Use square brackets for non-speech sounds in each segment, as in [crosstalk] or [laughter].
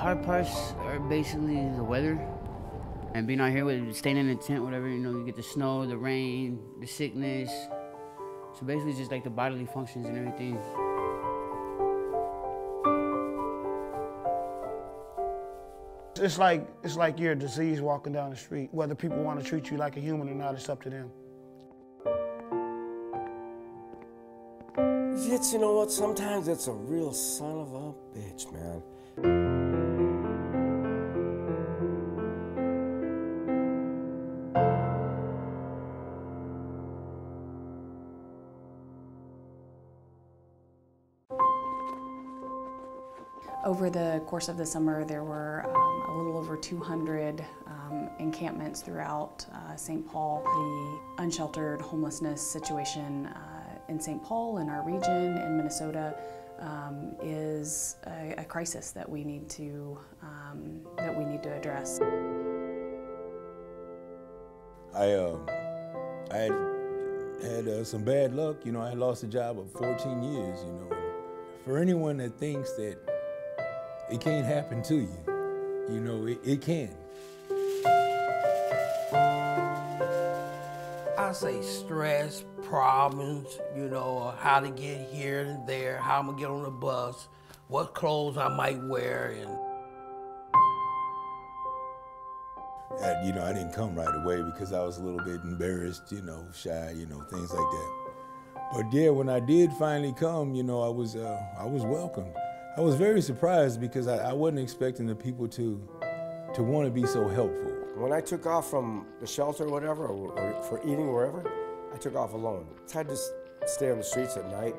hard parts are basically the weather and being out here with staying in a tent, whatever. You know, you get the snow, the rain, the sickness. So basically, just like the bodily functions and everything. It's like it's like you're a disease walking down the street. Whether people want to treat you like a human or not, it's up to them. It's, you know what, sometimes it's a real son of a bitch, man. Over the course of the summer, there were um, a little over 200 um, encampments throughout uh, St. Paul. The unsheltered homelessness situation uh, in St. Paul, in our region, in Minnesota, um, is a, a, crisis that we need to um, that we need to address. I uh, I had had uh, some bad luck. You know, I lost a job of 14 years. You know, for anyone that thinks that it can't happen to you. You know, it, it can. I say stress, problems, you know, how to get here and there, how I'm gonna get on the bus, what clothes I might wear, and. And, you know, I didn't come right away because I was a little bit embarrassed, you know, shy, you know, things like that. But yeah, when I did finally come, you know, I was, uh, I was welcomed. I was very surprised because I, I wasn't expecting the people to, to want to be so helpful. When I took off from the shelter or whatever, or, or for eating wherever, I took off alone. I had to stay on the streets at night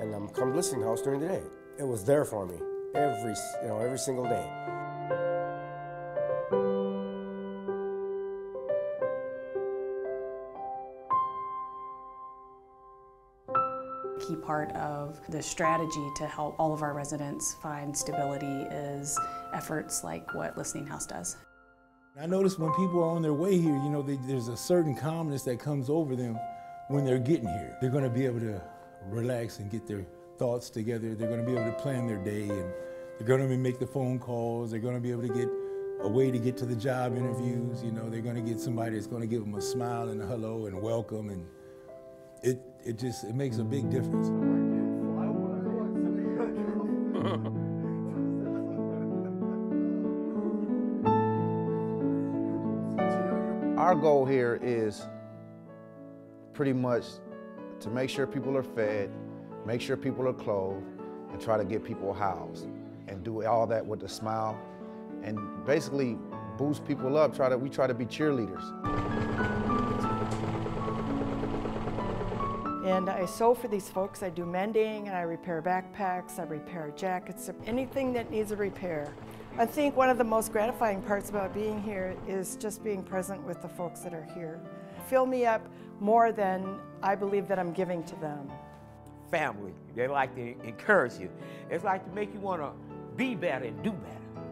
and um, come listening house during the day. It was there for me every, you know, every single day. Key part of the strategy to help all of our residents find stability is efforts like what Listening House does. I notice when people are on their way here, you know, they, there's a certain calmness that comes over them when they're getting here. They're going to be able to relax and get their thoughts together. They're going to be able to plan their day and they're going to make the phone calls. They're going to be able to get a way to get to the job interviews. You know, they're going to get somebody that's going to give them a smile and a hello and welcome and it it just it makes a big difference. [laughs] Our goal here is pretty much to make sure people are fed, make sure people are clothed, and try to get people housed. And do all that with a smile and basically boost people up. Try to we try to be cheerleaders. And I sew for these folks. I do mending and I repair backpacks, I repair jackets, anything that needs a repair. I think one of the most gratifying parts about being here is just being present with the folks that are here. Fill me up more than I believe that I'm giving to them. Family, they like to encourage you. It's like to make you want to be better and do better.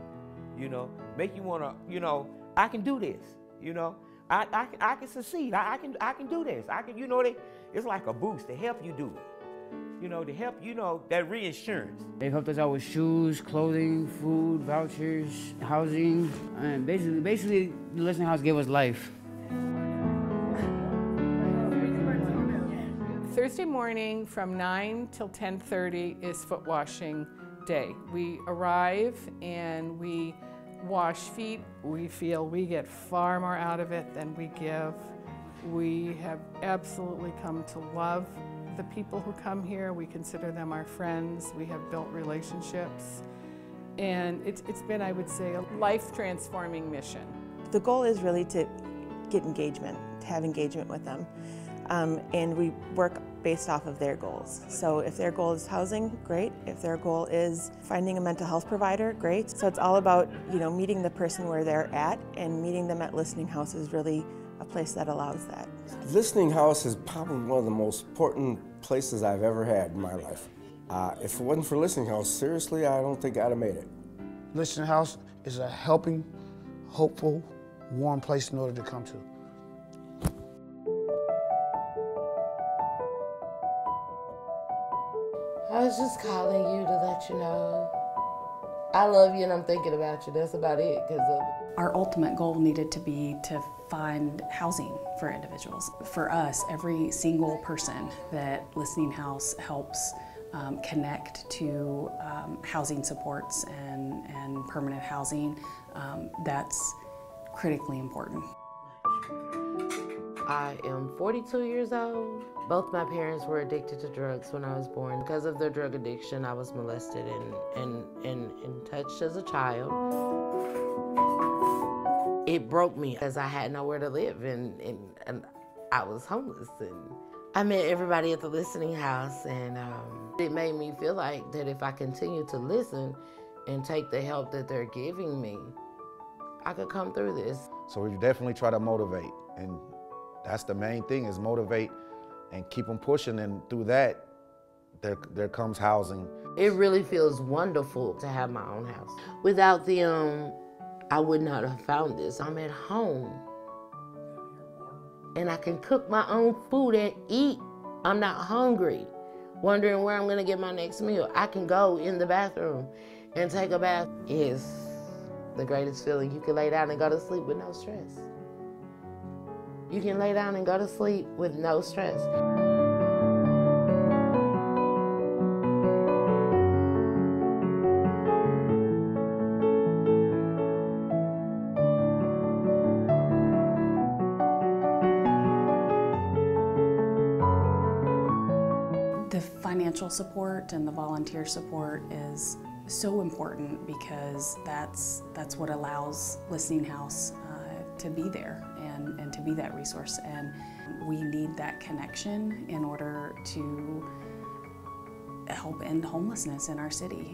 You know, make you want to, you know, I can do this. You know, I, I, can, I can succeed. I, I, can, I can do this. I can, you know, they, it's like a boost to help you do it. You know, to help, you know, that reinsurance. They've helped us out with shoes, clothing, food, vouchers, housing, and basically, basically, the listening house gave us life. Thursday morning from 9 till 10:30 is foot washing day. We arrive and we wash feet. We feel we get far more out of it than we give. We have absolutely come to love the people who come here. We consider them our friends. We have built relationships. And it's, it's been, I would say, a life transforming mission. The goal is really to get engagement, to have engagement with them. Um, and we work based off of their goals. So if their goal is housing, great. If their goal is finding a mental health provider, great. So it's all about, you know, meeting the person where they're at and meeting them at Listening House is really a place that allows that. Listening House is probably one of the most important places I've ever had in my life. Uh, if it wasn't for Listening House, seriously, I don't think I'd have made it. Listening House is a helping, hopeful, warm place in order to come to. I was just calling you to let you know I love you and I'm thinking about you. That's about it. Cause of Our ultimate goal needed to be to find housing for individuals. For us, every single person that Listening House helps um, connect to um, housing supports and, and permanent housing, um, that's critically important. I am 42 years old. Both my parents were addicted to drugs when I was born. Because of their drug addiction, I was molested and, and, and, and touched as a child. It broke me because I had nowhere to live and, and, and I was homeless. And I met everybody at the listening house, and um, it made me feel like that if I continue to listen and take the help that they're giving me, I could come through this. So we definitely try to motivate, and that's the main thing is motivate and keep them pushing. And through that, there there comes housing. It really feels wonderful to have my own house. Without them, um, I would not have found this. I'm at home. And I can cook my own food and eat. I'm not hungry, wondering where I'm gonna get my next meal. I can go in the bathroom and take a bath. It's the greatest feeling. You can lay down and go to sleep with no stress. You can lay down and go to sleep with no stress. The financial support and the volunteer support is so important because that's that's what allows Listening House uh, to be there and, and to be that resource. And we need that connection in order to help end homelessness in our city.